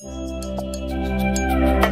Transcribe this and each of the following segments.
Hello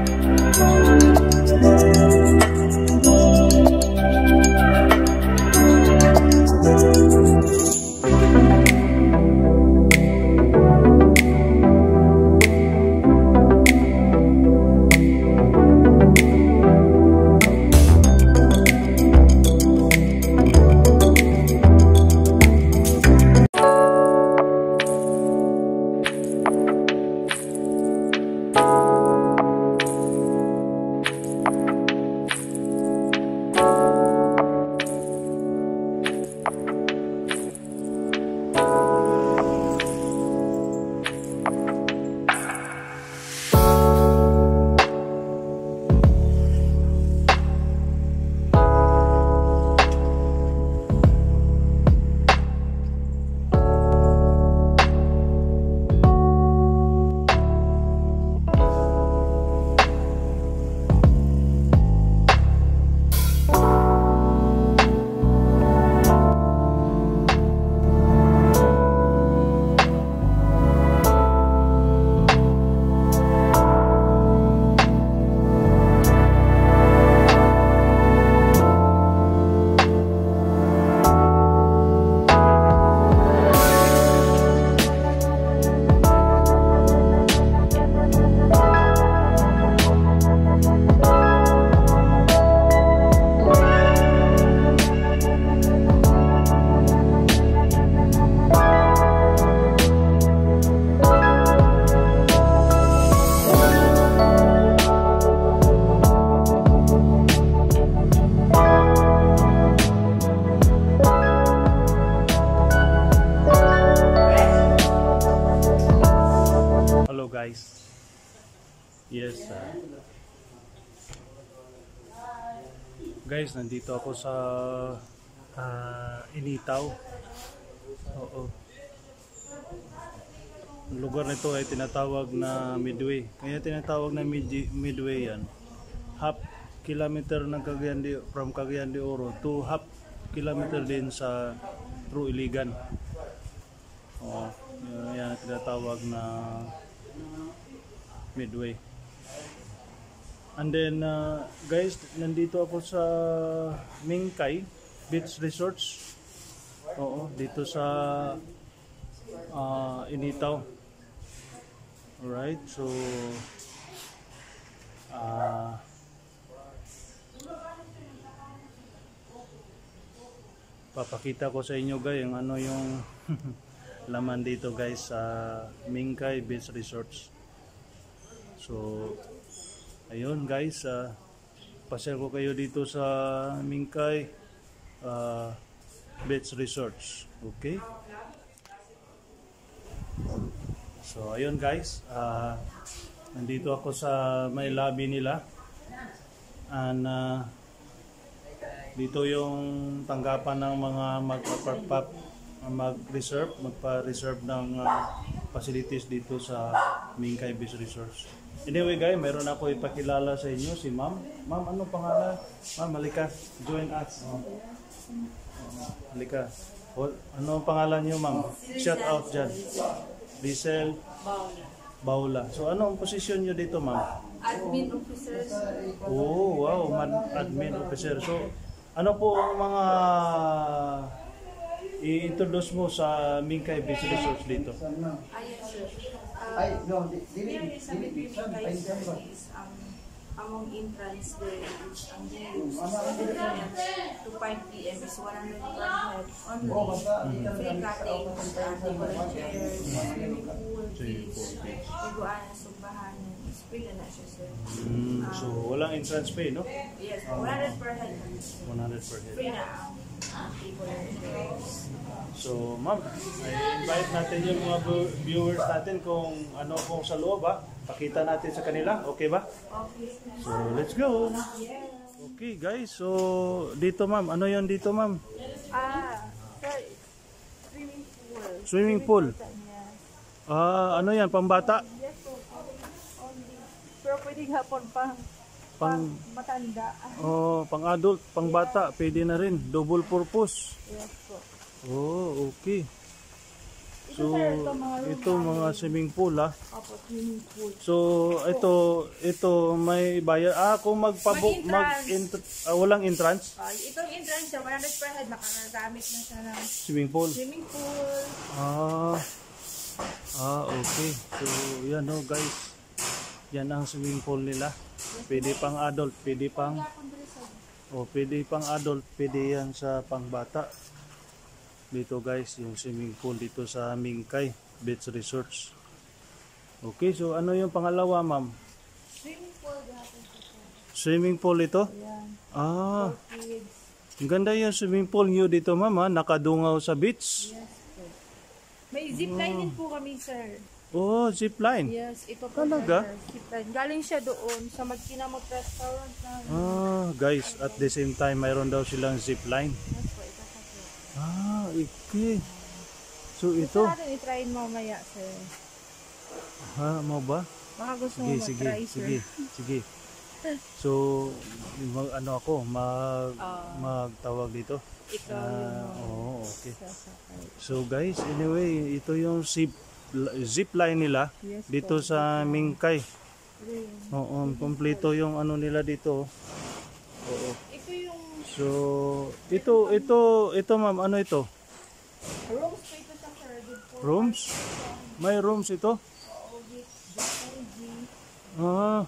guys, nandito ako sa ah, Initaw. Oo. Ang lugar nito ay tinatawag na Midway. Kaya tinatawag na Mid- Midway yan. Half kilometer ng Cagayan de, from Cagayan de Oro to half kilometer din sa True Iligan. Oo. Yan, yan tinatawag na Midway. And then uh, guys, nandito ako sa Mingkay Beach Resorts. Oo, dito sa uh, Initaw. Alright, so uh, papakita ko sa inyo guys yung ano yung laman dito guys sa Mingkay Beach Resorts. So, ayun guys, uh, pasyal ko kayo dito sa Mingkay uh, Beach Resorts. Okay? So, ayun guys, uh, nandito ako sa may lobby nila. And uh, dito yung tanggapan ng mga magpapap mag-reserve, magpa-reserve ng uh, facilities dito sa Mingkay Beach Resorts. Anyway guys, meron ako ipakilala sa inyo si Ma'am. Ma'am, anong pangalan? Ma'am, halika. Join us. Oh. Oh, halika. O, ano ang pangalan niyo, Ma'am? Shout out dyan. Diesel Baula. So, ano ang posisyon niyo dito, Ma'am? admin officers. Oh, wow, admin officer. So, ano po ang mga i-introduce mo sa Mingkay Beach Resorts dito? Ayan, sir. Uh, Ay, no, di- dili, there is a picture, guys is um, among entrance there is ang views 7 p.m. to 5 p.m. is 100 per head di ka Free uh, table and chairs, swimming pool, beach, pool, beach. iguan, sumbahan, is free na siya, sir. Mm, so, walang entrance fee, no? Yes, 100 per head. 100 per head. Free na table and chairs. So, ma'am, i-invite natin yung mga viewers natin kung ano kung sa loob, ha? Pakita natin sa kanila, okay ba? Okay. So, let's go! Okay, guys, so dito ma'am, ano yon dito ma'am? Ah, sir, swimming pool. Swimming pool. Ah, ano yan, pambata? Yes po. Pero pwedeng hapon pang, Pang, matanda. oh, pang adult, pang bata, pwede na rin. Double purpose. Yes po. Oh, okay. So, sir, ito mga room ito mga swimming pool ah. Opo, swimming pool. So, ito, ito may bayad. Ah, kung magpabo, mag, Mag-entrance. ah, walang entrance, Ah, itong entrance siya, 100 per head, nakagamit na siya ng swimming pool. swimming pool. Ah, ah, okay. So, yan oh guys. Yan ang swimming pool nila. Pwede pang adult, pwede pang, oh, pwede pang adult, pwede yan sa pangbata. Dito guys, yung swimming pool dito sa Mingkay Beach Resorts. Okay, so ano yung pangalawa ma'am? Swimming pool. Swimming pool ito? Ayan, Ah, ang ganda yung swimming pool nyo dito ma'am ha? Nakadungaw sa beach. Yes po. May zipline din po kami, sir. Oh, zip line. Yes, ito po. Talaga? sir, Zipline. Galing siya doon sa Magkinamot Restaurant na. Ah, guys, at the same time, mayroon daw silang zip line. Yes po, ito po. Ah, okay. So Gusto ito, natin i-try mamaya, sir. ha, mo ba? Baka gusto Sige, mo sige, sir. sige, sige. So, mag, ano ako, mag, Ah. magtawag dito. Ikaw Ah, yung oo, okay. So guys, anyway, ito yung zip, zip line nila Yes dito sa Mingkay. Oo, kompleto yung ano nila dito. Oo. Ito yung So, ito, ito, ito ma'am, ano ito? Rooms po ito sa sir. Rooms? May rooms ito? Ah.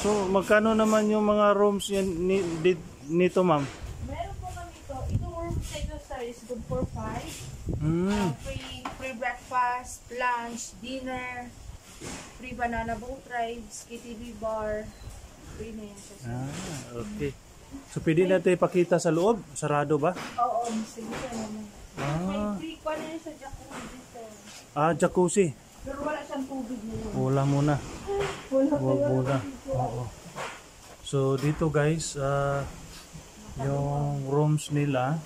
So, magkano naman yung mga rooms yan ni, di- nito, ma'am? Meron po kami ito. Itong room sa ito sir is good for five. Hmm. Uh, free, free breakfast, lunch, dinner, free banana boat rides, KTV bar. Free na yan siya. Ah, okay. So, pwede natin ipakita sa loob? Sarado ba? Oo, sige sir May Ah, free pa na sa jacuzzi sir. ah jacuzzi. Pero wala siyang tubig ngayon. Wala muna. Wala Wag muna. Oo. So, dito guys, ah, yung rooms nila,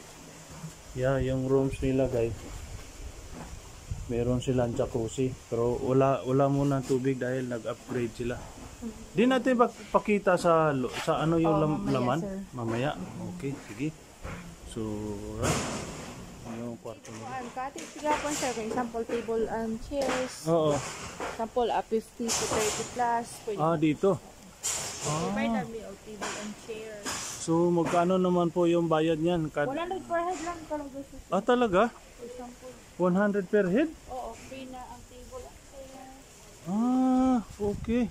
yeah, yung rooms nila guys, meron silang jacuzzi. Pero wala, wala muna tubig dahil nag-upgrade sila. Di natin pak- pakita sa sa ano yung lam- mamaya, laman? sir. Mamaya. Okay, sige. So, right. Yung kwarto nila. Kuan, cottage gapon sir, kung example table and chairs. Oo. Example, uh, 50 to 30 plus. Pwede Ah, dito. Kami o table and chairs. So, magkano naman po yung bayad niyan? Kad- 100 per head lang talaga sa ah, talaga? For example, 100 per head? oo, free na ang table and chairs. Ah, okay.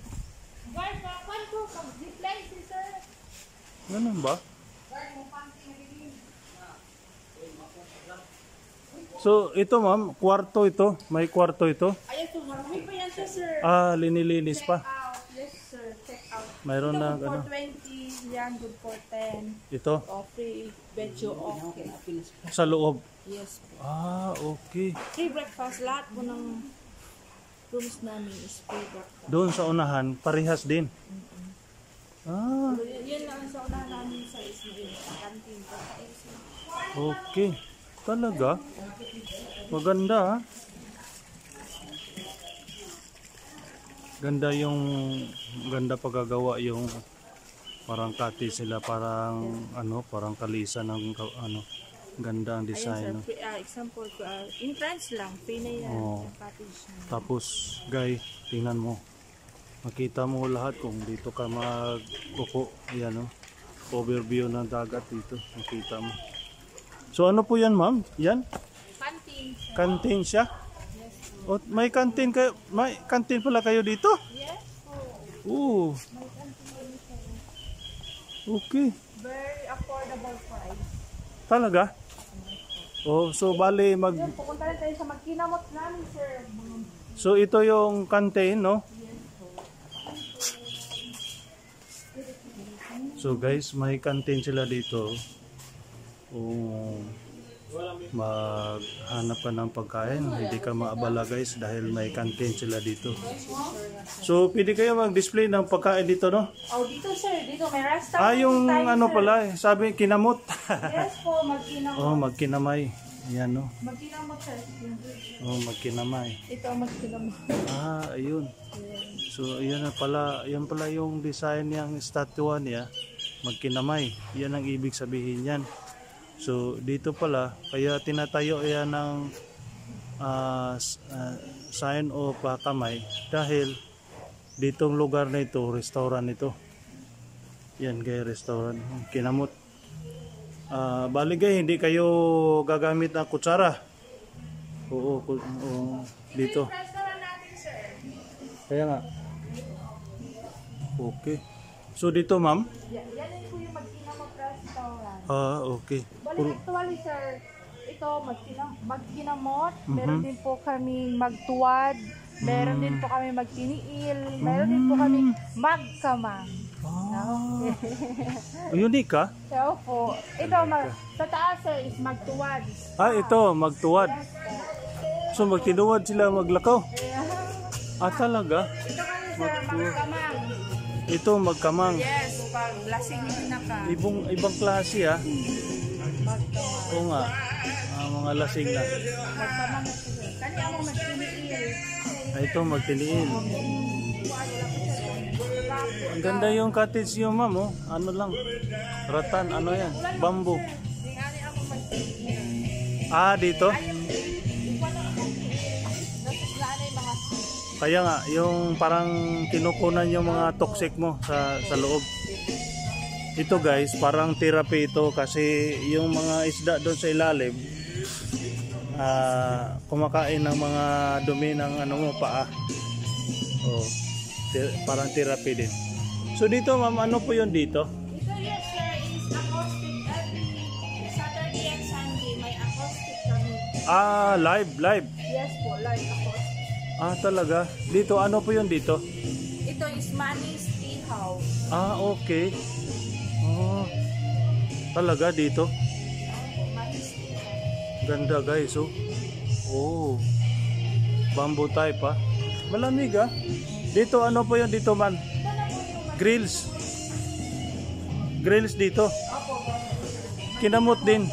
Guys, kapan pag zipline si sir. Ganun ba? So, ito ma'am, kwarto ito. May kwarto ito. Ayan, so marami pa yan siya sir. Ah, linilinis Check pa. out. Yes sir, check out. Mayroon Ito, na, good for ano. 20, yan, good for 10. Ito, O, free, betyo, okay. sa loob. Yes po. Ah, okay. Free breakfast, lahat po ng rooms namin is free breakfast. Doon sa unahan, parehas din. Ah, So, yun lang sa unahan namin sa Ismail, sa canteen. Pagkain sila. okay. Talaga? Maganda ah. Ganda yung ganda pagkagawa yung parang cottage sila parang ano parang kalisa ng ano ganda ang Ayun sir, design no? free, ah, example, uh, entrance lang, free na yan. Na. tapos guy tingnan mo makita mo lahat kung dito ka magkuko ayan no overview ng dagat dito makita mo so ano po yan ma'am yan Canteen, kantin siya Yes po. o, may kantin kayo may kantin pala kayo dito Yes po. Oo. May canteen okay Very affordable price. talaga oh so bali mag Yun, pupunta tayo sa magkinamot namin sir. So ito yung kantin no So guys, may kantin sila dito. Kung maghanap ka ng pagkain, hindi ka maabala guys dahil may kantin sila dito. So pwede kayo mag-display ng pagkain dito no? Oh, dito sir, dito may restaurant. Ah, yung tayo, ano sir. pala eh, sabi kinamot. Yes po, magkinamot. oh, magkinamay. Yan no. Magkinamot sir. Oh, magkinamay. Ito magkinamot. Ah, ayun. So, na pala, yan pala yung design niyang statua niya, magkinamay. Yan ang ibig sabihin yan. So, dito pala, kaya tinatayo yan ng ah, s- ah, sign of ah, kamay dahil ditong lugar na ito, restaurant ito. Yan gay restaurant, kinamot. Ah, bali gay, hindi kayo gagamit ng kutsara. Oo, oo, dito. Kaya nga. Okay. So dito ma'am? Yan, yan po yung restaurant. Ah, okay. Bali, Puro- actually, sir, ito, magkinam magkinamot. Meron Mhm. din po kami magtuwad. Meron din po kami magtiniil. Meron din po kami magkamang. Ah, unique ah. So po, ito, mag, sa taas, sir, is magtuwad. Ah, ito, magtuwad. Yes po. So magtinuwad sila maglakaw. Ah, talaga? Ito kami, sir, magkamang. Ito, magkamang. Yes, pag lasing na ka. Ibang, ibang klase ah. Magkamang. Oo nga. Ah, mga lasing na. Kani ako magtiniil. Ah, ito, magtiniin. Ang ganda yung cottage nyo, ma'am. Oh. Ano lang? Ratan, ano yan? Bamboo. Ah, dito? Tapos Kaya nga, yung parang kinukunan yung mga toxic mo sa, sa loob. Ito guys, parang therapy ito kasi yung mga isda doon sa ilalim ah kumakain ng mga dumi ng ano mo paa. Oh, ti- parang therapy din. So dito ma'am, ano po yun dito? Ito yes sir is acoustic every Saturday and Sunday may acoustic kami. Ah, live, live. Yes po, live acoustic. Ah, talaga. Dito, ano po yun dito? Ito is Manny's Tea House. Ah, okay. Oh, talaga dito. Manny's Tea House. Ganda guys, oh. Oh. Bamboo type ah. Malamig ah. Dito ano po 'yan dito man? Grills. Grills dito. Kinamot din.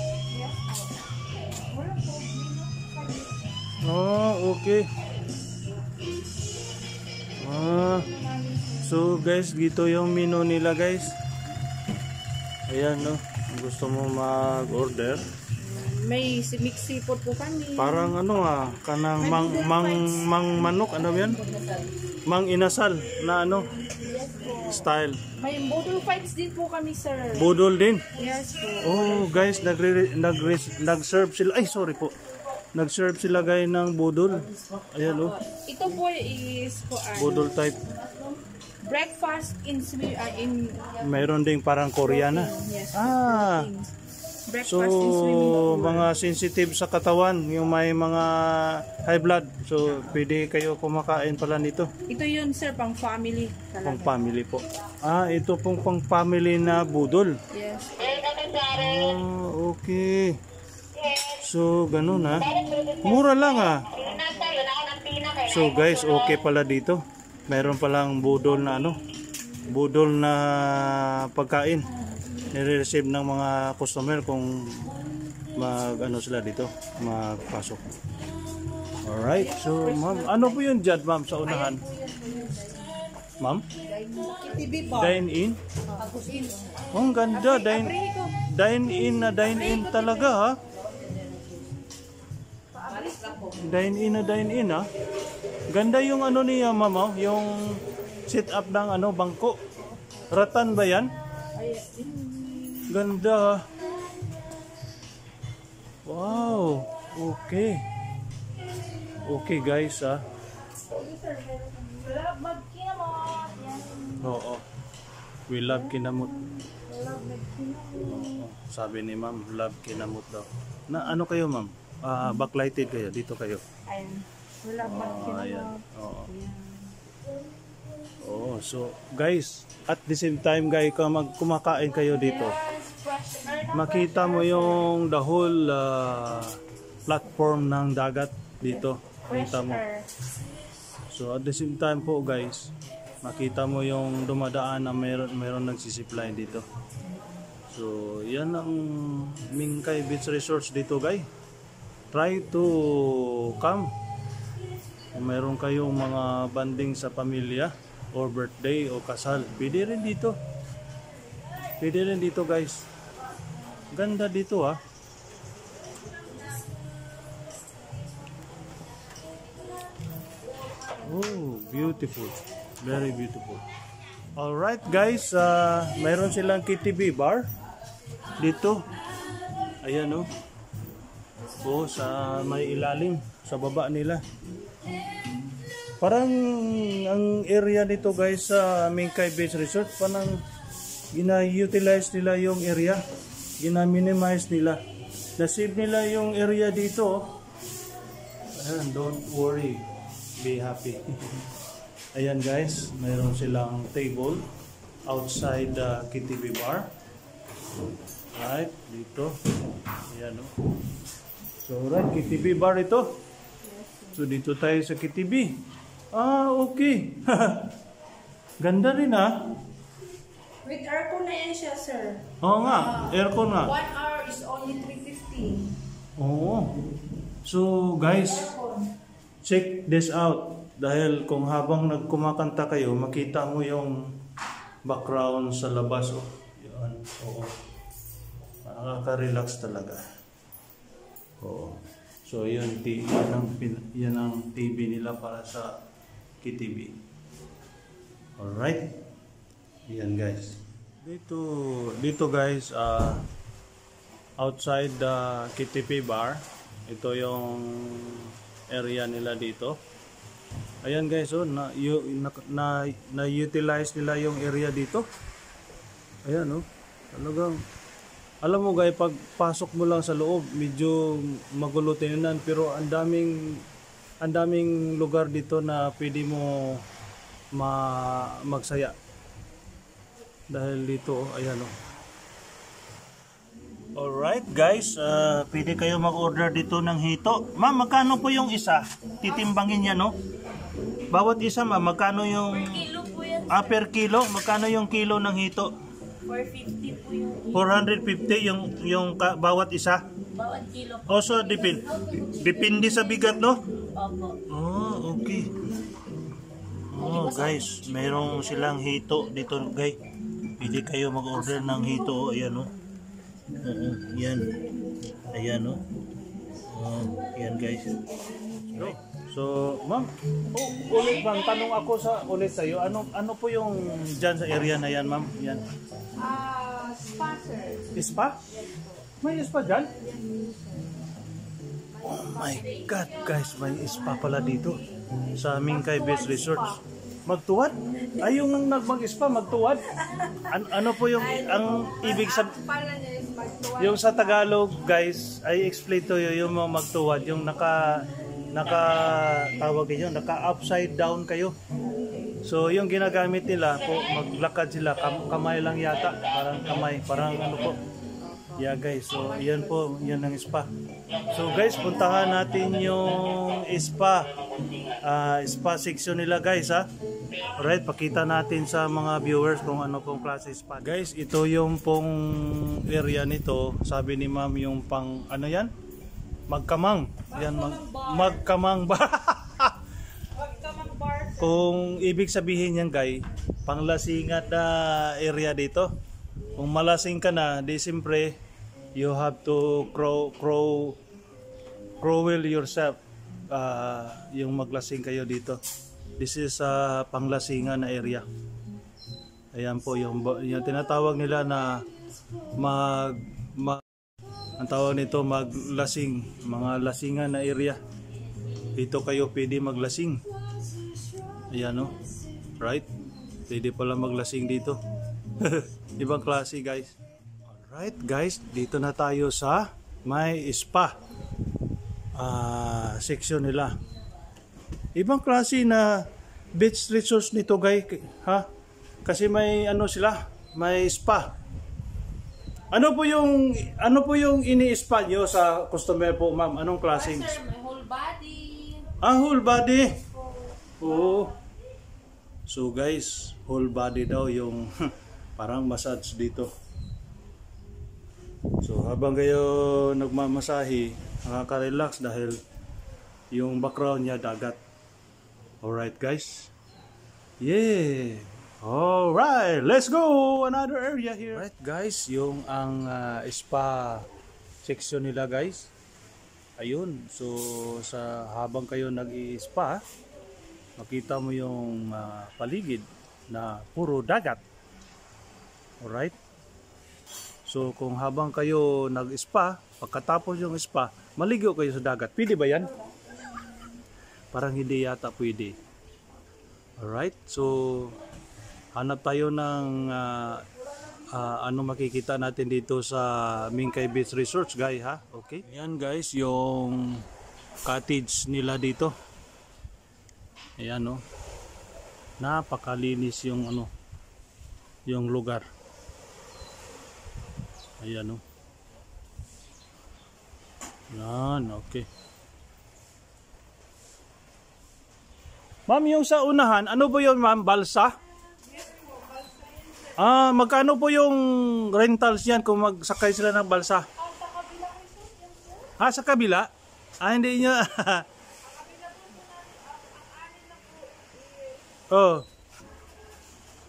Oh, okay. Ah. So guys, dito yung menu nila guys. Ayan no. Gusto mo mag-order. May mixed seafood po kami. Parang ano ah, kanang mang, mang, mang manok, ano yan? Mang inasal na ano, style. May budol fights din po kami sir. Budol din. Yes po. Oh guys, nagre, nagre, nag-serve sila. Ay sorry po. Nag-serve sila guys ng budol. Ayan oh, Ito po is po ano, budol type. breakfast in ah, in Mayroon ding parang Koreana. yes. Ah, Breakfast so mga sensitive sa katawan, yung may mga high blood. So pwede kayo kumakain pala nito. Ito yun sir pang family Pang talaga. family po. Ah, ito pong pang family na budol. Yes. Ah, okay. So, ganun ha. Mura lang ah. So guys, okay pala dito. Meron palang budol na ano, budol na pagkain. Nire-receive ng mga customer kung mag ano sila dito, magpasok. Alright, so ma'am, ano po yun dyan ma'am sa unahan? Ma'am? TV bar. Dine in? Oh, ang ganda, dine, dine in na dine in talaga ha. Dine in na dine in ha. Ganda yung ano niya mama, yung sit up ng ano bangko. Ratan ba yan? Ganda ha. Wow, okay. Okay guys. Yan. Oo. We love kinamot. Love magkinamot. Sabi ni ma'am, love kinamot daw. Na ano kayo ma'am? Ah, backlighted kayo, dito kayo. Ayun. Love Oh, ayan. magkinamot. Oo. Yan. Oo, so guys, at the same time guys, mag kumakain kayo dito, makita mo yung the whole ah, platform ng dagat dito. Makita mo. So at the same time po guys, makita mo yung dumadaan na meron meron nagsisipline dito. So yan ang Mingkay Beach Resorts dito guys. Try to come. Kung meron kayong mga banding sa pamilya or birthday o kasal, pwede rin dito. Pwede rin dito guys. Ganda dito ah. Oh, beautiful. Very beautiful. Alright guys, uh, mayroon silang KTV bar dito. Ayan oh. Oh, sa may ilalim, sa baba nila. Parang ang area nito guys sa Mingkay Beach Resort, parang gina-utilize nila yung area. Gina-minimize nila. Na-save nila yung area dito. oh. Ayan, don't worry. Be happy. Ayan guys, mayroon silang table outside the KTV bar. Right, dito. Ayan o. So right, KTV bar ito. So dito tayo sa KTV. Ah, okay. Ganda rin ah. With aircon na yan siya, sir. Oo nga, aircon nga. One hour is only 350. Oo. So guys, check this out. Dahil kung habang nagkumakanta kayo, makita mo yung background sa labas. Oh. Yan. Oo. Nakaka-relax talaga. Oo. So, yun, t- yan, ang, yan ang TV nila para sa KTV. Alright? Yan guys. Dito, dito guys, ah, outside the KTP bar, ito yung area nila dito. Ayan guys, oh, na, yu- na, na, na-utilize nila yung area dito. Ayan oh, talagang alam mo guys, pag pasok mo lang sa loob, medyo magulo tingnan pero ang daming ang daming lugar dito na pwede mo ma magsaya. Dahil dito, oh, ayan oh. Alright guys, uh, pwede kayo mag-order dito ng hito. Ma'am, magkano po yung isa? Titimbangin niya no? Bawat isa ma'am, magkano yung Kilo po yan. ah, per kilo? Magkano yung kilo ng hito? 450 po yung 450 yung yung ka, bawat isa. bawat kilo po. Also depend depende sa bigat no? Opo. Oh, okay. Oh, guys, mayroong silang hito dito, guys. Pwede kayo mag-order ng hito, oh, ayan oh. Oo, yan. Ayan oh. Oh, yan guys. So, so ma'am, oh, ulit bang tanong ako sa ulit sa iyo. Ano ano po yung diyan sa area na yan, ma'am? Yan. Ah, sponsor. Spa? May spa dyan? Oh my God, guys, may spa pala dito sa Mingkay Beach Resorts. Magtuwad? Ay, yung nang nag-spa, magtuwad? An- ano po yung, ang ibig sabihin, yung sa Tagalog, guys, I explain to you yung magtuwad, yung naka, naka, tawag yun, naka upside down kayo. So, yung ginagamit nila po, maglakad sila, kam- kamay lang yata, parang kamay, parang ano po. Yeah guys, so yan po, yan ang spa. So guys, puntahan natin yung spa. ah spa section nila guys ha. Alright, pakita natin sa mga viewers kung ano pong klase spa. Guys, ito yung pong area nito. Sabi ni ma'am yung pang, ano yan? Magkamang. Yan, mag, magkamang ba? Huwag ka mag-bar. Kung ibig sabihin yan guys, panglasingat na area dito. Kung malasing ka na, di siyempre, you have to crow, crow, crowel yourself. ah, yung maglasing kayo dito. This is a panglasingan na area. Ayan po yung, yung tinatawag nila na mag, mag ang tawag nito maglasing, mga lasingan na area. Dito kayo pwede maglasing. Ayan o. Right? Pwede pala maglasing dito. Ibang klase guys. Alright guys, dito na tayo sa may spa ah section nila. Ibang klase na beach resorts nito guys. Ha? Kasi may ano sila, may spa. Ano po yung ano po yung ini-spa nyo sa customer po ma'am? Anong klaseng? Sir, my whole body. Ah, whole body. Oo. So guys, whole body daw yung parang massage dito. So habang kayo nagmamasahe, nakaka-relax dahil yung background niya dagat. Alright guys. Yeah. Alright, let's go another area here. Alright guys, yung ang ah, spa section nila guys. Ayun, so sa habang kayo nag-i-spa, makita mo yung ah, paligid na puro dagat. Alright? So kung habang kayo nag-spa, pagkatapos yung spa, maligo kayo sa dagat. Pwede ba yan? Parang hindi yata pwede. Alright? So hanap tayo ng ah, ah, ano makikita natin dito sa Mingkay Beach Resorts, guys, ha? Okay? Ayan, guys, yung cottage nila dito. Ayan, no? Napakalinis yung ano, yung lugar. Ayan, no? Yan, okay. Ma'am, yung sa unahan, ano ba yun, ma'am? Balsa? Ah, magkano po yung rentals yan kung magsakay sila ng balsa? Ah, sa kabila? Ah, hindi niya. oh.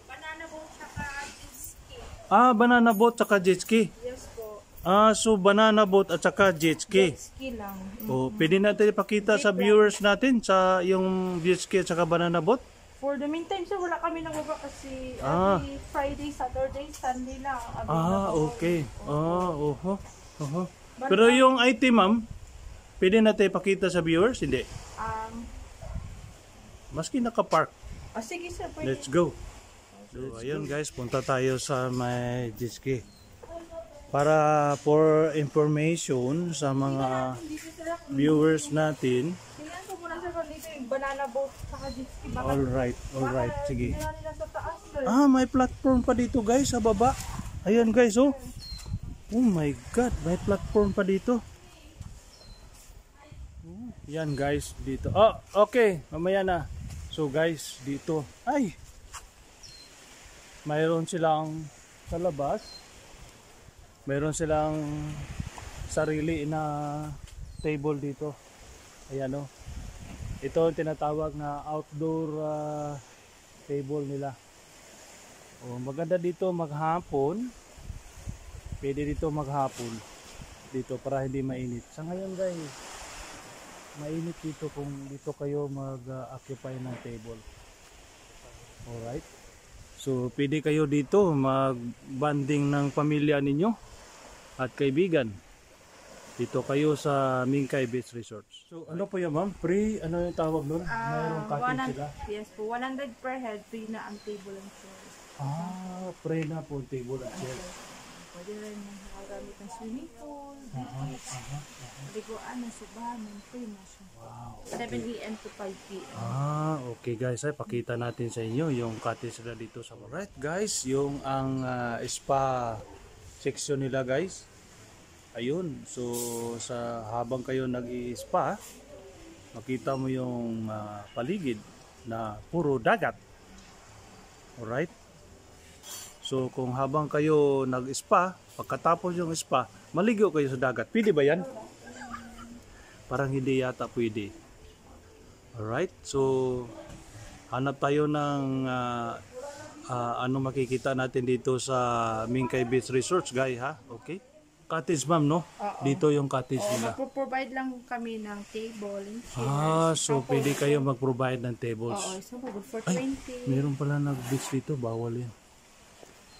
Banana boat saka jet ski. Ah, banana boat saka jet ski. Yes po. Ah, so banana boat at saka jet ski. Jet ski lang. Oh, pwede natin ipakita sa viewers natin sa yung jet ski at saka banana boat. For the meantime, sir, wala kami nababa kasi Ah. every Friday, Saturday, Sunday lang. ang Ah, okay. Ah, oho. Oho. Pero yung IT, ma'am, pwede natin ipakita sa viewers? Hindi. Um, Maski naka-park. ah, sige, sir, pwede. Let's go. So, ayun guys, punta tayo sa may jet ski. Para for information sa mga viewers natin. Tingnan ko muna, sir, kung dito yung banana boat saka jet ski. Baka, Alright, alright, baka sige. tingnan nila sa taas, sir. Ah, may platform pa dito guys sa baba. Ayan guys, oh. Oh my god, may platform pa dito. Oh, Yan guys, dito. Oh, okay, mamaya na. So guys, dito. Ay! Mayroon silang sa labas. Mayroon silang sarili na table dito. Ayan oh. Ito ang tinatawag na outdoor ah, table nila. Oh, maganda dito maghapon. Pwede dito maghapon. Dito para hindi mainit. Sa ngayon guys, mainit dito kung dito kayo mag-occupy ng table. Alright. So, pwede kayo dito mag-banding ng pamilya ninyo at kaibigan. Dito kayo sa Mingkay Beach Resorts. So, ano po yan ma'am? Free? Ano yung tawag nun? Mayroong Ah, cottage 100 sila? Yes po, 100 per head, free na ang table and chairs. Ah, free na po table at chair. Pwede rin makagamit ng swimming pool, Aha, beach, aha. liguan, subahan, free na siya. Wow. 7 a.m. to 5 p.m. Ah, okay guys, ay pakita natin sa inyo yung cottage nila dito sa Alright guys, yung ang ah, spa section nila guys. Ayun, so sa habang kayo nag-i-spa, makita mo yung ah, paligid na puro dagat. Alright? So kung habang kayo nag-spa, pagkatapos yung spa, maligo kayo sa dagat. Pwede ba yan? Parang hindi yata pwede. Alright, so hanap tayo ng ah, ah, ano makikita natin dito sa Mingkay Beach Resorts, guys, ha? Okay? Cottage, ma'am, no? Oo. Dito yung cottage nila. magpo-provide lang kami ng table and chairs. Ah, so Tapos, pwede kayo mag-provide ng Oo, tables. so good for Ay, 20. Meron pala nag-beach dito, bawal yan.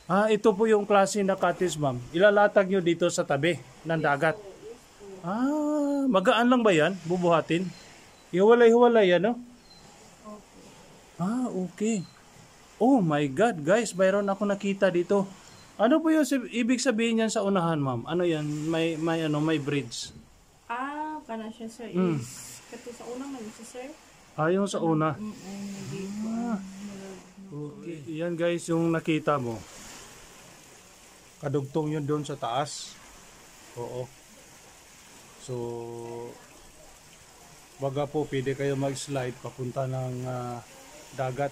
Ah, ito po yung klase na cottage, ma'am. Ilalatag nyo dito sa tabi ng dagat. Ah, magaan lang ba yan? Bubuhatin? Hiwalay-hiwalay yan, no? Ah, okay. Oh my God, guys, mayroon ako nakita dito. Ano po yung ibig sabihin yan sa unahan, ma'am? Ano yan? May, may, ano, may bridge. Ah, kana siya sir Mm. is kato sa unang nag siya sir. Ah, yung sa una. Mm. Ah. Okay. Yan guys, yung nakita mo. Kadugtong yun doon sa taas. Oo. So, baga po, pwede kayo mag-slide papunta ng ah, dagat.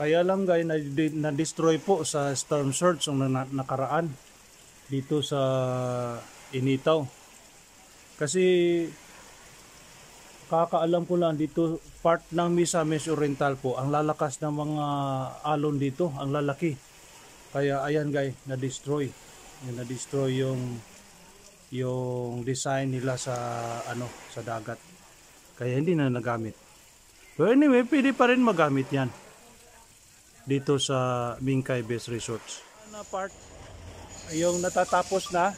Kaya lang guys, na- na-destroy po sa storm surge yung na- nakaraan dito sa Initaw. Kasi kakaalam ko lang dito part ng Misamis Oriental po ang lalakas ng mga alon dito ang lalaki kaya ayan guys na-destroy na-destroy yung yung design nila sa ano sa dagat kaya hindi na nagamit But anyway, pwede pa rin magamit yan. Dito sa Bingkay Best Resorts. Na part, yung natatapos na.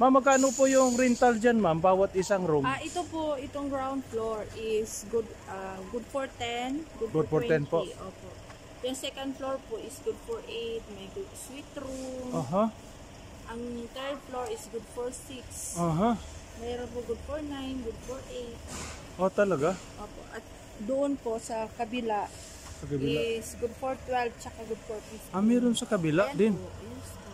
Ma'am, magkano po yung rental dyan, ma'am? Bawat isang room. Ah, ito po, itong ground floor is good ah, good for 10, good, Good for 10 po. Opo. Yung second floor po is good for 8, may good suite room. Aha. Ang third floor is good for 6. Aha. Mayroon po good for 9, good for 8. Oh, talaga? Opo. At doon po sa kabila, Sa kabila. is good for 12 tsaka good for 15. Ah, meron sa kabila Ayan din. po, yes po.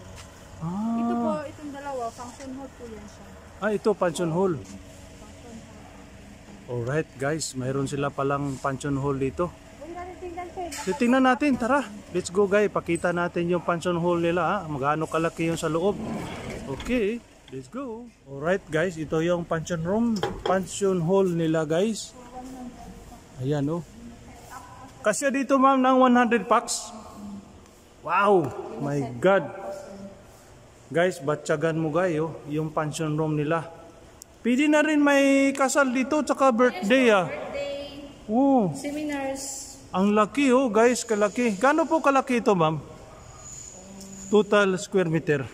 Ah. Ito po, itong dalawa, function hall po yan siya. Ah, ito, pension hall. Function hall. Alright, guys. Mayroon sila palang pension hall dito. So, tingnan natin, tara. Let's go guys, pakita natin yung pension hall nila ha. Magano kalaki yung sa loob. Okay, let's go. Alright guys, ito yung pension room, pension hall nila guys. Ayan oh. Kasya dito ma'am ng 100 packs. Wow, my God. Guys, batyagan mo gayo yung pension room nila. Pwede na rin may kasal dito tsaka birthday ah. Birthday, Oh. seminars, Ang laki oh, guys, kalaki. Gaano po kalaki ito, ma'am? Total square meter.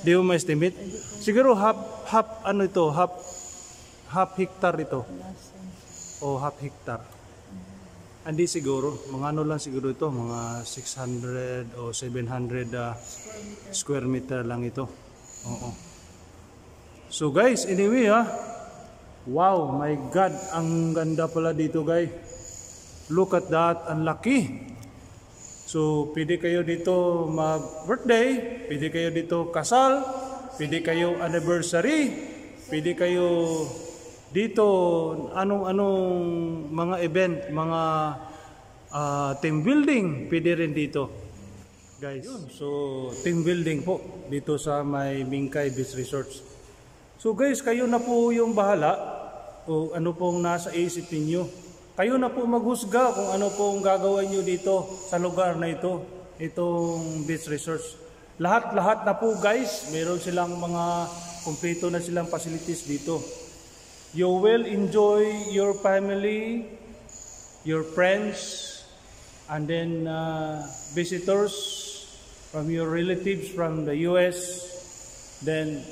Di mo ma-estimate? Siguro half, half, ano ito, half, half hectare ito. O half hectare. Hindi siguro, mga ano lang siguro ito, mga 600 o 700 ah, square meter lang ito. Oo. So guys, anyway ah, wow, my God, ang ganda pala dito guys. Look at that, ang laki. So, pwede kayo dito mag-birthday, pwede kayo dito kasal, pwede kayo anniversary, pwede kayo dito anong-anong mga event, mga ah, team building, pwede rin dito. Guys, yun. So, team building po dito sa may Mingkay Beach Resorts. So guys, kayo na po yung bahala o ano pong nasa isip ninyo. Kayo na po maghusga kung ano pong gagawin nyo dito sa lugar na ito, itong beach resorts. Lahat-lahat na po guys, meron silang mga kumpleto na silang facilities dito. You will enjoy your family, your friends, and then uh, visitors from your relatives from the US. Then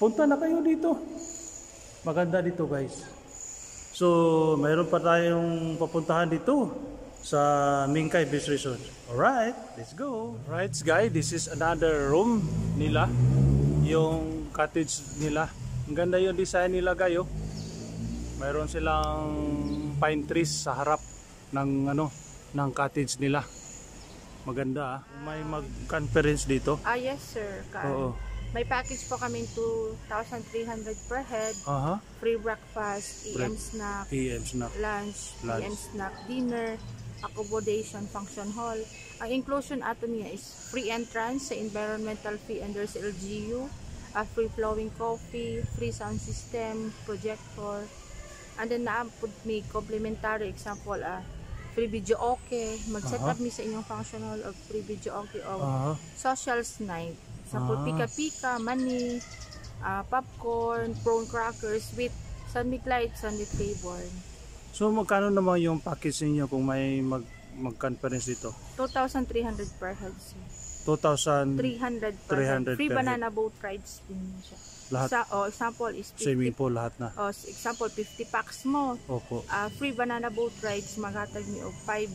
punta na kayo dito. Maganda dito guys. So, mayroon pa tayong papuntahan dito sa Mingkay Beach Resort. Alright, let's go. Right guys, this is another room nila. Yung cottage nila. Ang ganda yung design nila gayo. Mayroon silang pine trees sa harap ng ano ng cottage nila. Maganda ah. May mag-conference dito. Ah, yes sir. Ka Oo. May package po kami 2,300 per head. Aha. Free breakfast, EM Break- snack, PM snack. lunch, Lunch. PM snack, dinner, accommodation, function hall. Ang inclusion ato niya is free entrance sa environmental fee under sa LGU, a free flowing coffee, free sound system, projector, and then naapod may complimentary example ah free video okay mag-set up mi sa inyong function hall of free video okay o Aha. socials night. Example, Ah. pika-pika, mani, ah, popcorn, prawn crackers with sunmig light, sunmig flavor. So magkano naman yung package niyo kung may mag mag-conference dito? 2,300 per head. sir. 2,000 300 per 300 head. Free per banana boat rides din siya. Lahat? Sa, oh, example is 50, swimming pool lahat na. oh, example, 50 packs mo. Opo. Ah, free banana boat rides, maghatag ni og 5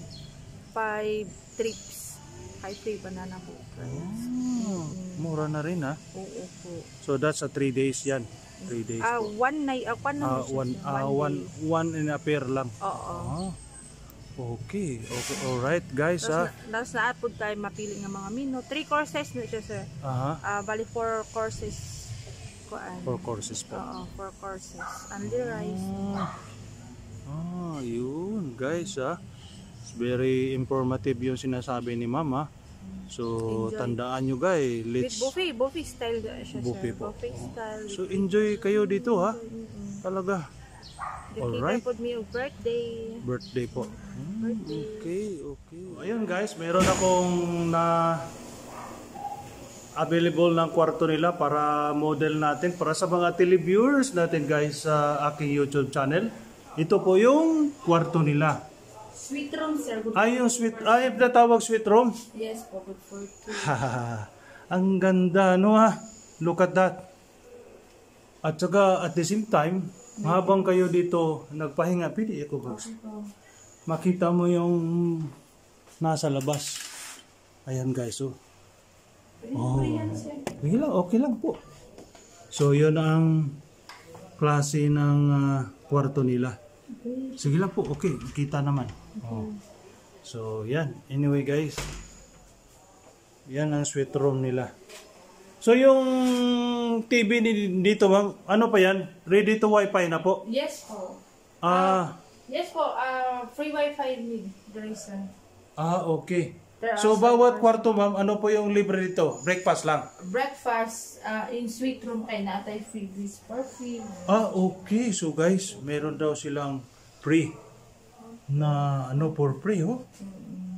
5 trips. 5 free banana boat rides. Oh, mura na rin ha. Oo po. So that's a 3 days yan. 3 days Ah, po. one night, ah, one, Ah, siya, one, ah, One one, one in a pair lang. Oo. Ah. Okay. okay. Alright guys. Tapos na, tapos naapod tayo mapili ng mga menu. Three courses na siya sir. Aha. Ah, bali four courses. Kuan. Four courses po. Oo, four courses. Only rice. Ah, ah yun guys ha. It's very informative yung sinasabi ni mama. So Enjoy. tandaan nyo guys. With Let's buffet, buffet style siya Buffet sir. po. Buffet style. So enjoy kayo dito ha. Talaga. Alright. Po me og birthday. Birthday po. Birthday. Okay, okay. Ayun guys, meron akong na available ng kwarto nila para model natin para sa mga televiewers natin guys sa aking YouTube channel. Ito po yung kwarto nila. Sweet room, sir. Good Ay, yung sweet, ay, natawag sweet room. Yes po, good for two. Ang ganda, no ha? Look at that. At saka, at the same time, habang kayo dito nagpahinga, pili ako boss. Makita mo yung nasa labas. Ayan guys, oh. Oh. Okay lang, okay lang po. So, yun ang klase ng ah, kwarto nila. Sige lang po, okay. Kita naman. Oh. So, yan. Anyway guys, yan ang sweet room nila. So, yung TV ni- dito, ma'am, ano pa yan? Ready to wifi na po? Yes po. Ah, Yes po, uh, free wifi is a ah, okay. There are So, some bawat kwarto, ma'am, ano po yung libre dito? Breakfast lang? breakfast uh, in sweet room kay natay freebies for free. Ah, okay. So, guys, meron daw silang free na ano for free, oh.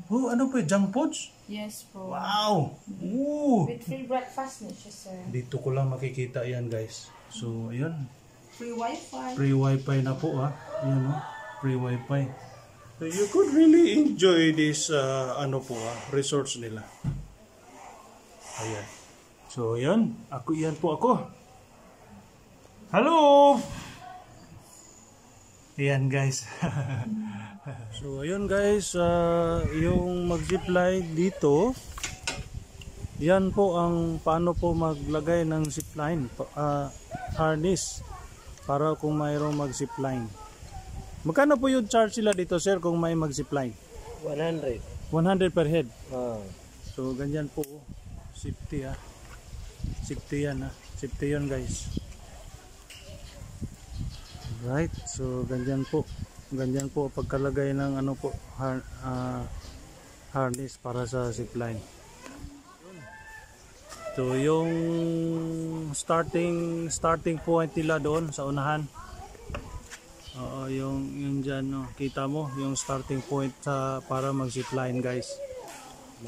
Oh, ano po, junk foods? Yes po. Wow! Ooh! With free breakfast na siya, sir. Dito ko lang makikita yan, guys. So, ayun. Free wifi. Free wifi na po, ah. Ayan, oh. Free wifi. So, you could really enjoy this, uh, ano po, ah, resorts nila. Ayan. So, ayan. Ako, yan po ako. Hello! Ayan, guys. so, ayun, guys. ah, yung mag-zipline dito, yan po ang paano po maglagay ng zipline, ah, harness, para kung mayroong mag-zipline. Magkano po yung charge sila dito, sir, kung may mag-zipline? 100. 100 per head. Ah. So, ganyan po. Safety ha. Safety yan ha. Safety yun guys. Right. So, ganyan po. Ganyan po pagkalagay ng ano po har, ah, harness para sa zipline. So, yung starting starting point nila doon sa unahan. Oo, yung yung diyan no. Kita mo yung starting point sa para mag-zipline guys.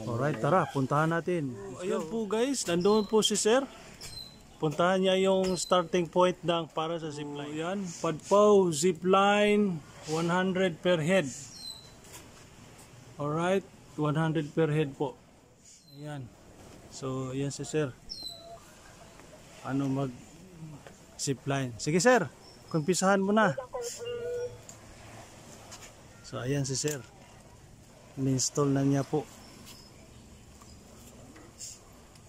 Alright, tara, puntahan natin. Ayun po guys, nandoon po si sir. Puntahan niya yung starting point ng para sa zipline. Yan, Padpaw zipline 100 per head. Alright, 100 per head po. Ayan. So, yan si sir. Ano mag zipline. Sige sir, kumpisahan mo na. So, ayan si sir. Ini-install na niya po.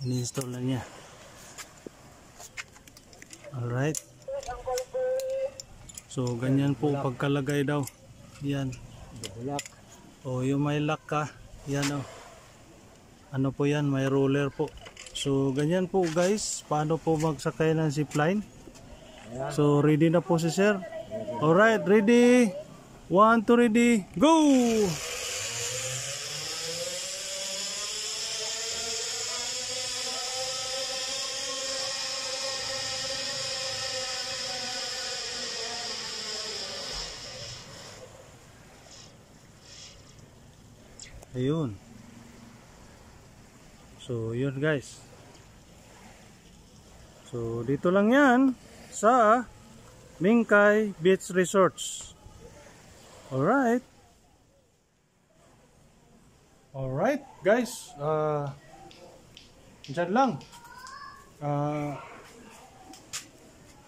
Ini-install na niya. Alright. So, ganyan po pagkalagay daw. Yan. Bulak. O, yung may lock ka. Yan o. Ano po yan? May roller po. So, ganyan po guys. Paano po magsakay ng zipline? So, ready na po si sir. Alright, ready. One, two, ready. Go! Ayun. So, yun guys. So, dito lang yan sa Mingkay Beach Resorts. Alright. Alright, guys. Uh, dyan lang. Uh,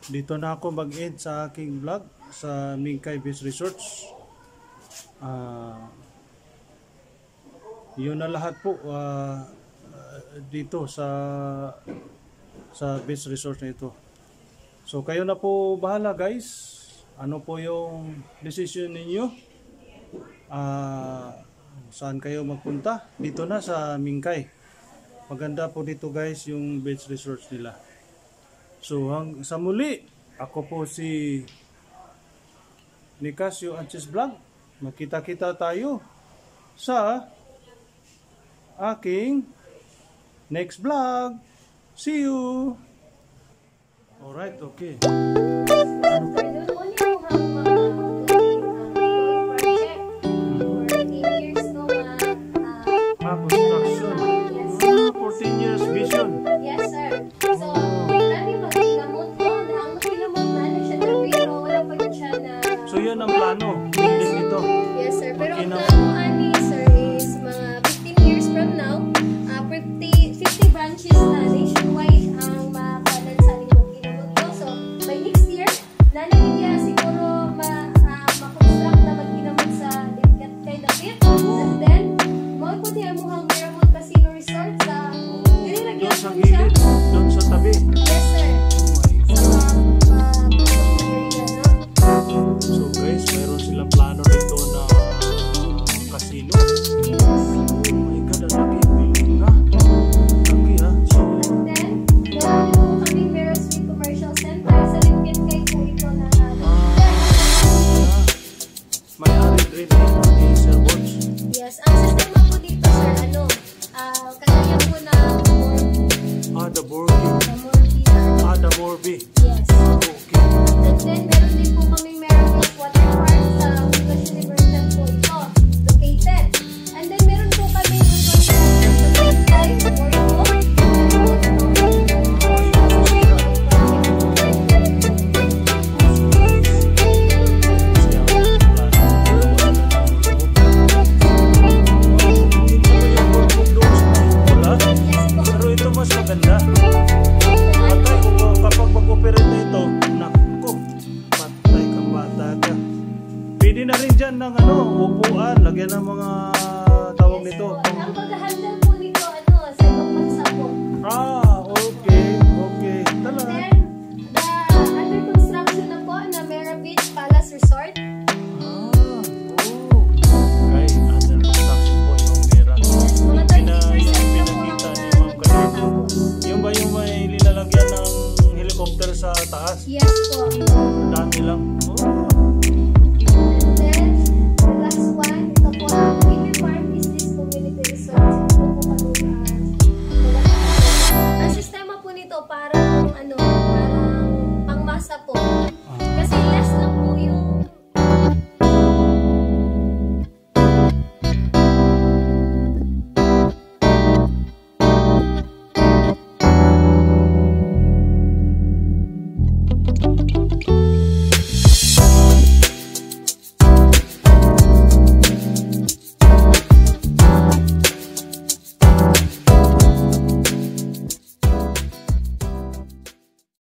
dito na ako mag-end sa aking vlog sa Mingkay Beach Resorts. Ah... yun na lahat po ah, dito sa sa beach resort na ito. So kayo na po bahala guys. Ano po yung decision ninyo? Ah, saan kayo magpunta? Dito na sa Mingkay. Maganda po dito guys yung beach resorts nila. So hang sa muli, ako po si Nicasio Anches Vlog. Makita-kita tayo sa aking next vlog. See you! Alright, okay. hanggang Paramount Casino Resort ah. sa... Ganun, lagyan ko siya. Doon sa tabi. Yes, Pwede na rin dyan ng ano, upuan, lagyan ng mga tawag yes, nito. Po. Ang paghahanda po nito, ano, sa pagsabog. Ah, okay, okay. Tala. Then, the under construction na po na Mera Beach Palace Resort. Yung ba yung may ng helicopter sa taas? Yes po.